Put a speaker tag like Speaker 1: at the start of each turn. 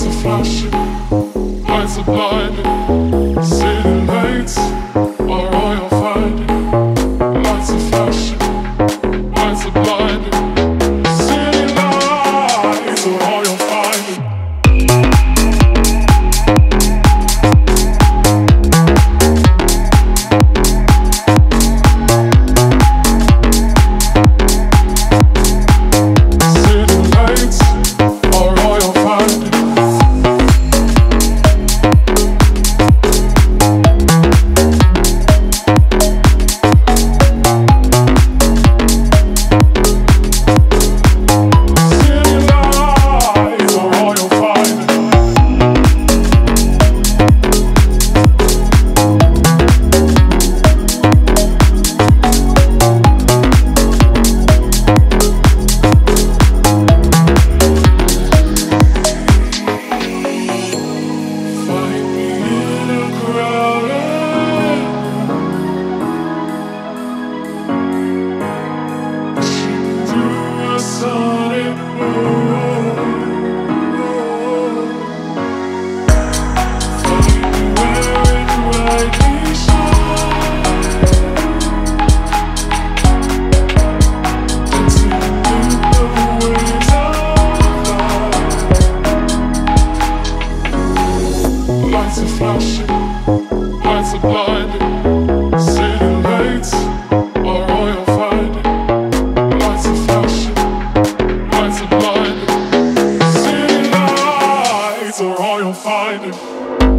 Speaker 1: Lights are flashing, eyes are blinding. and flashing, lights are blinding, city lights are royal fighting. Lights are flashing, lights are blinding, city lights are.